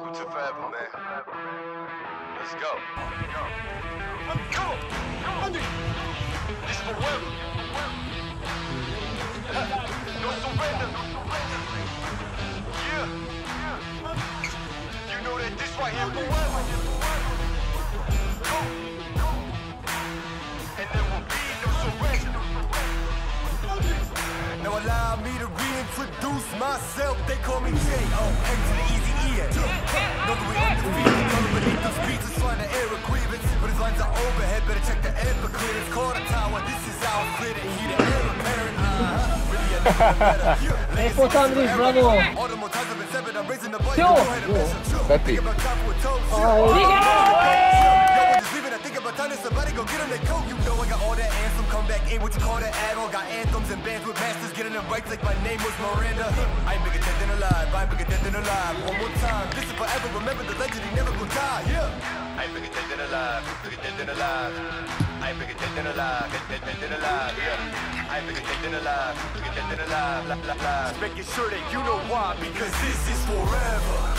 Welcome to forever, man. Let's go. Come on. This is forever. No surrender. Yeah. You know that this right here forever. Go. And there will be no surrender. Now allow me to reintroduce myself. They call me J.O.N. to the easy E. Know that we undefeated. Coming beneath the speeches trying to air a grievance. But his lines are overhead. Better check the air for clearance. Call the tower. This is our clear to heat the heir apparent. Uh-huh. Really a little better. Hey, for Sandwich, bravo. All the more times I've been seven. I'm raising the bar. Yo. Go ahead and miss some. Happy. Think about top with toes. Oh, yeah. I'm just leaving. I think about time. Somebody go get on their coat. You know I got all that anthem. Come back in. What you call that add on? Got anthems and bands with masters. Getting them right like my name was Miranda. I ain't bigger dead than alive. I ain't bigger dead than alive. One more time. This is forever. Remember the legend. He never gonna die. Yeah. I ain't bigger dead than alive, bigger dead than alive. I ain't bigger dead than alive, dead, dead than alive. Yeah. I ain't bigger dead than alive, bigger dead than alive. La, la, la. Just making sure that you know why. Because this is forever.